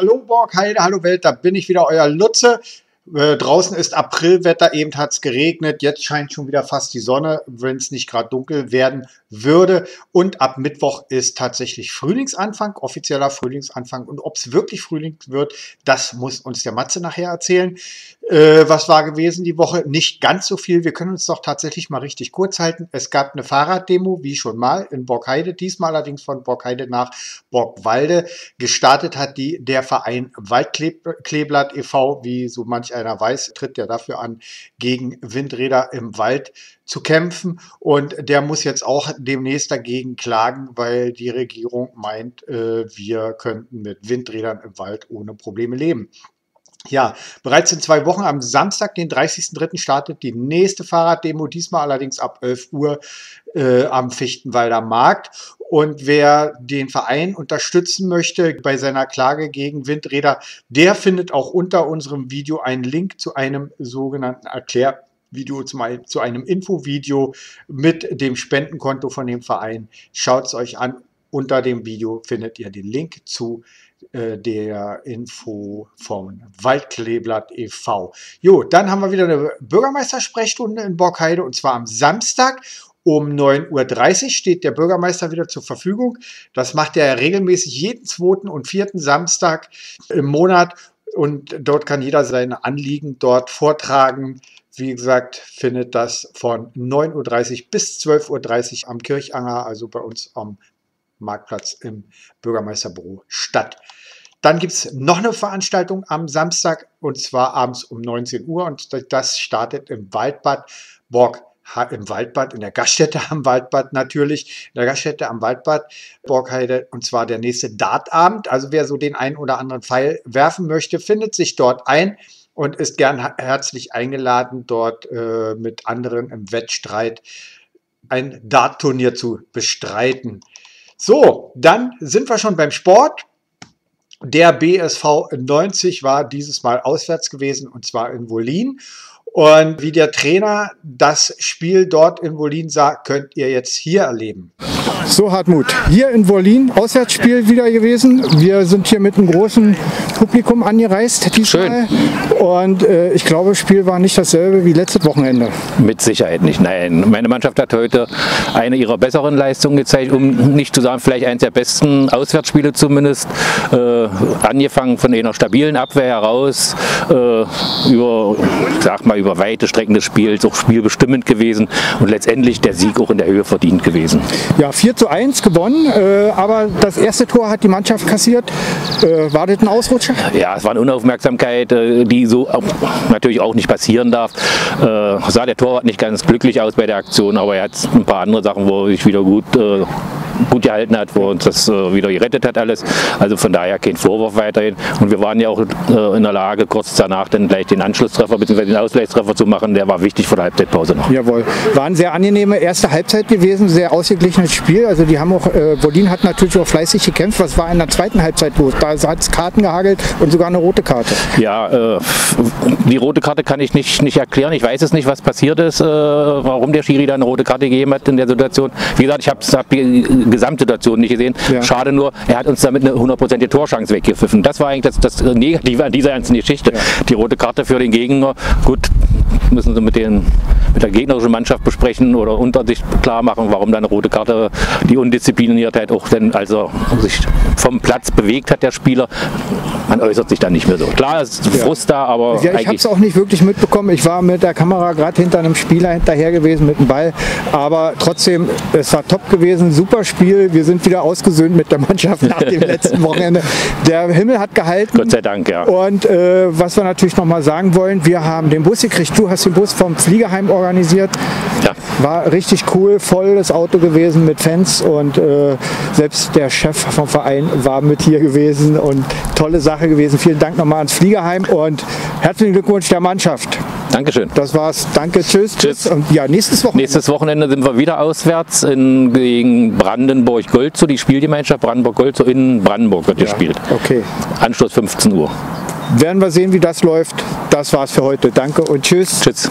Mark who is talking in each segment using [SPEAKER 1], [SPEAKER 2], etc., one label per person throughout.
[SPEAKER 1] Hallo Borgheide, hallo Welt, da bin ich wieder, euer Lutze. Äh, draußen ist Aprilwetter, eben hat es geregnet, jetzt scheint schon wieder fast die Sonne, wenn es nicht gerade dunkel werden würde. Und ab Mittwoch ist tatsächlich Frühlingsanfang, offizieller Frühlingsanfang. Und ob es wirklich Frühling wird, das muss uns der Matze nachher erzählen. Äh, was war gewesen die Woche? Nicht ganz so viel. Wir können uns doch tatsächlich mal richtig kurz halten. Es gab eine Fahrraddemo, wie schon mal, in Borgheide, diesmal allerdings von Borgheide nach Borgwalde. Gestartet hat die der Verein Waldkleeblatt e.V., wie so manch einer weiß, tritt ja dafür an, gegen Windräder im Wald zu kämpfen. Und der muss jetzt auch demnächst dagegen klagen, weil die Regierung meint, äh, wir könnten mit Windrädern im Wald ohne Probleme leben. Ja, bereits in zwei Wochen am Samstag, den 30.03. startet die nächste Fahrraddemo, diesmal allerdings ab 11 Uhr äh, am Fichtenwalder Markt. Und wer den Verein unterstützen möchte bei seiner Klage gegen Windräder, der findet auch unter unserem Video einen Link zu einem sogenannten Erklärvideo, zu einem Infovideo mit dem Spendenkonto von dem Verein. Schaut es euch an. Unter dem Video findet ihr den Link zu äh, der Info vom Waldkleeblatt e.V. Jo, dann haben wir wieder eine Bürgermeistersprechstunde in Borgheide und zwar am Samstag um 9.30 Uhr steht der Bürgermeister wieder zur Verfügung. Das macht er regelmäßig jeden zweiten und vierten Samstag im Monat und dort kann jeder seine Anliegen dort vortragen. Wie gesagt, findet das von 9.30 Uhr bis 12.30 Uhr am Kirchanger, also bei uns am Marktplatz im Bürgermeisterbüro statt. Dann gibt es noch eine Veranstaltung am Samstag und zwar abends um 19 Uhr und das startet im Waldbad Borg im Waldbad, in der Gaststätte am Waldbad natürlich, in der Gaststätte am Waldbad Borgheide und zwar der nächste Dartabend. Also wer so den einen oder anderen Pfeil werfen möchte, findet sich dort ein und ist gern herzlich eingeladen, dort äh, mit anderen im Wettstreit ein Dartturnier zu bestreiten. So, dann sind wir schon beim Sport. Der BSV 90 war dieses Mal auswärts gewesen und zwar in Wolin. Und wie der Trainer das Spiel dort in Wolin sah, könnt ihr jetzt hier erleben.
[SPEAKER 2] So Hartmut, hier in Wolin, Auswärtsspiel wieder gewesen. Wir sind hier mit einem großen Publikum angereist diesmal. Schön. Und äh, ich glaube, das Spiel war nicht dasselbe wie letztes Wochenende.
[SPEAKER 3] Mit Sicherheit nicht, nein. Meine Mannschaft hat heute eine ihrer besseren Leistungen gezeigt, um nicht zu sagen, vielleicht eines der besten Auswärtsspiele zumindest. Äh, angefangen von einer stabilen Abwehr heraus, äh, über, sag mal, über weite Strecken des Spiels, auch spielbestimmend gewesen und letztendlich der Sieg auch in der Höhe verdient gewesen.
[SPEAKER 2] Ja, 4 zu 1 gewonnen, äh, aber das erste Tor hat die Mannschaft kassiert. Äh, war das ein Ausrutscher?
[SPEAKER 3] Ja, es war eine Unaufmerksamkeit, äh, die so natürlich auch nicht passieren darf. Äh, sah der Torwart nicht ganz glücklich aus bei der Aktion, aber er hat ein paar andere Sachen, wo sich wieder gut äh, gut gehalten hat, wo uns das äh, wieder gerettet hat alles. Also von daher kein Vorwurf weiterhin. Und wir waren ja auch äh, in der Lage, kurz danach dann gleich den Anschlusstreffer bzw. den Ausgleichstreffer zu machen. Der war wichtig vor der Halbzeitpause noch.
[SPEAKER 2] Jawohl. War eine sehr angenehme erste Halbzeit gewesen, sehr ausgeglichenes Spiel. Also die haben auch, äh, Bodin hat natürlich auch fleißig gekämpft. Was war in der zweiten Halbzeit los? Da hat es Karten gehagelt und sogar eine rote Karte.
[SPEAKER 3] Ja, äh, die rote Karte kann ich nicht, nicht erklären. Ich weiß es nicht, was passiert ist, äh, warum der Schiri da eine rote Karte gegeben hat in der Situation. Wie gesagt, ich habe hab Gesamtsituation nicht gesehen. Ja. Schade nur, er hat uns damit eine hundertprozentige Torschance weggepfiffen. Das war eigentlich das, das Negative an dieser ganzen Geschichte. Ja. Die rote Karte für den Gegner, gut, müssen sie mit, den, mit der gegnerischen Mannschaft besprechen oder unter sich klar machen, warum da eine rote Karte die Undiszipliniertheit auch denn, also sich vom Platz bewegt hat, der Spieler. Man äußert sich dann nicht mehr so. Klar, es ist Frust ja. da, aber.
[SPEAKER 2] Ja, ich habe es auch nicht wirklich mitbekommen. Ich war mit der Kamera gerade hinter einem Spieler hinterher gewesen mit dem Ball. Aber trotzdem, es war top gewesen, super Spiel. Wir sind wieder ausgesöhnt mit der Mannschaft nach dem letzten Wochenende. Der Himmel hat gehalten.
[SPEAKER 3] Gott sei Dank, ja.
[SPEAKER 2] Und äh, was wir natürlich noch mal sagen wollen, wir haben den Bus gekriegt. Du hast den Bus vom Fliegerheim organisiert. Ja. War richtig cool, volles Auto gewesen mit Fans und äh, selbst der Chef vom Verein war mit hier gewesen und tolle Sache gewesen. Vielen Dank nochmal ans Fliegerheim und herzlichen Glückwunsch der Mannschaft.
[SPEAKER 3] Dankeschön.
[SPEAKER 2] Das war's. Danke, tschüss. Tschüss.
[SPEAKER 3] Und ja, nächstes Wochenende. Nächstes Wochenende sind wir wieder auswärts in, gegen Brandenburg-Golzo, die Spielgemeinschaft Brandenburg-Golzo in Brandenburg wird ja, gespielt.
[SPEAKER 2] Okay.
[SPEAKER 3] Anschluss 15 Uhr.
[SPEAKER 2] werden wir sehen, wie das läuft. Das war's für heute. Danke und tschüss.
[SPEAKER 3] Tschüss.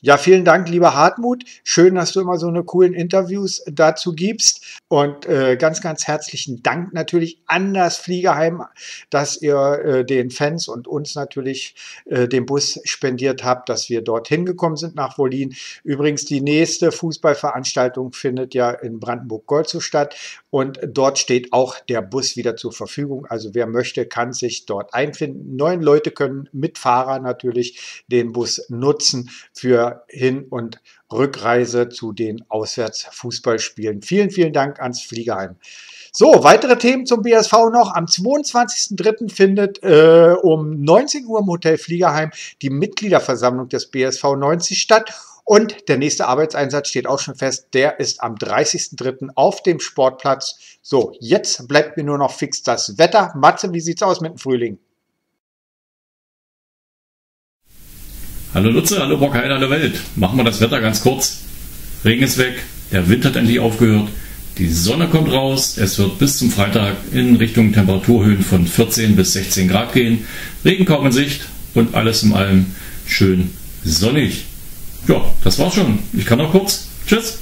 [SPEAKER 1] Ja, vielen Dank, lieber Hartmut. Schön, dass du immer so eine coolen Interviews dazu gibst. Und äh, ganz, ganz herzlichen Dank natürlich an das Fliegerheim, dass ihr äh, den Fans und uns natürlich äh, den Bus spendiert habt, dass wir dort hingekommen sind nach Wolin. Übrigens, die nächste Fußballveranstaltung findet ja in Brandenburg-Golzow statt. Und dort steht auch der Bus wieder zur Verfügung. Also wer möchte, kann sich dort einfinden. Neun Leute können mit Fahrer natürlich den Bus nutzen für Hin- und Rückreise zu den Auswärtsfußballspielen. Vielen, vielen Dank ans Fliegerheim. So, weitere Themen zum BSV noch. Am 22.03. findet äh, um 19 Uhr im Hotel Fliegerheim die Mitgliederversammlung des BSV 90 statt. Und der nächste Arbeitseinsatz steht auch schon fest. Der ist am 30.03. auf dem Sportplatz. So, jetzt bleibt mir nur noch fix das Wetter. Matze, wie sieht's aus mit dem Frühling?
[SPEAKER 4] Hallo Lutze, hallo Bockheide, hallo Welt. Machen wir das Wetter ganz kurz. Regen ist weg, der Wind hat endlich aufgehört, die Sonne kommt raus, es wird bis zum Freitag in Richtung Temperaturhöhen von 14 bis 16 Grad gehen. Regen kaum in Sicht und alles in allem schön sonnig. Ja, das war's schon. Ich kann noch kurz. Tschüss.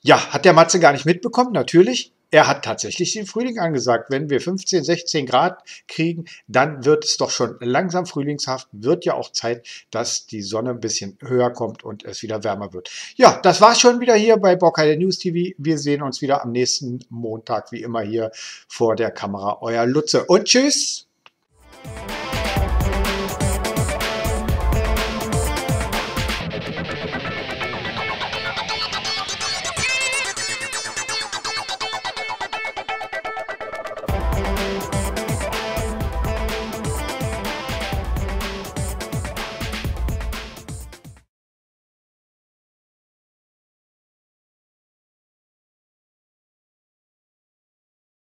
[SPEAKER 1] Ja, hat der Matze gar nicht mitbekommen, natürlich. Er hat tatsächlich den Frühling angesagt. Wenn wir 15, 16 Grad kriegen, dann wird es doch schon langsam frühlingshaft. Wird ja auch Zeit, dass die Sonne ein bisschen höher kommt und es wieder wärmer wird. Ja, das war's schon wieder hier bei Bockheide News TV. Wir sehen uns wieder am nächsten Montag, wie immer hier vor der Kamera. Euer Lutze und tschüss.